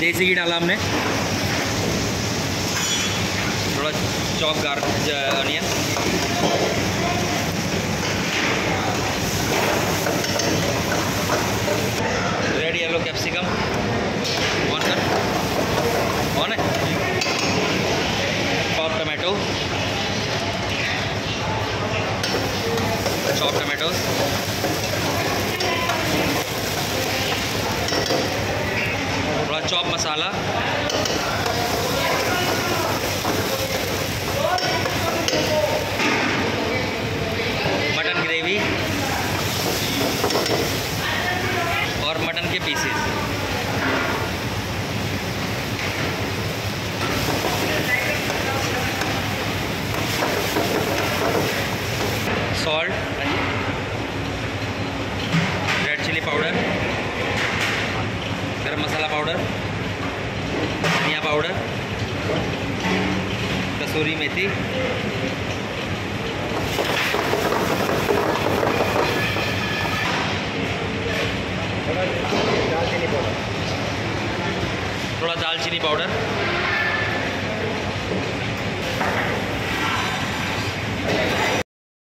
देसी घी डाला हमने। थोड़ा चॉप गार onion red yellow capsicum on कर ऑन है chop tomato chop tomatoes chop masala. Mutton gravy. और मटन के pieces. Salt red chilli powder garam masala powder धनिया पाउडर कसूरी मेथी। थोड़ा दालचीनी पाउडर।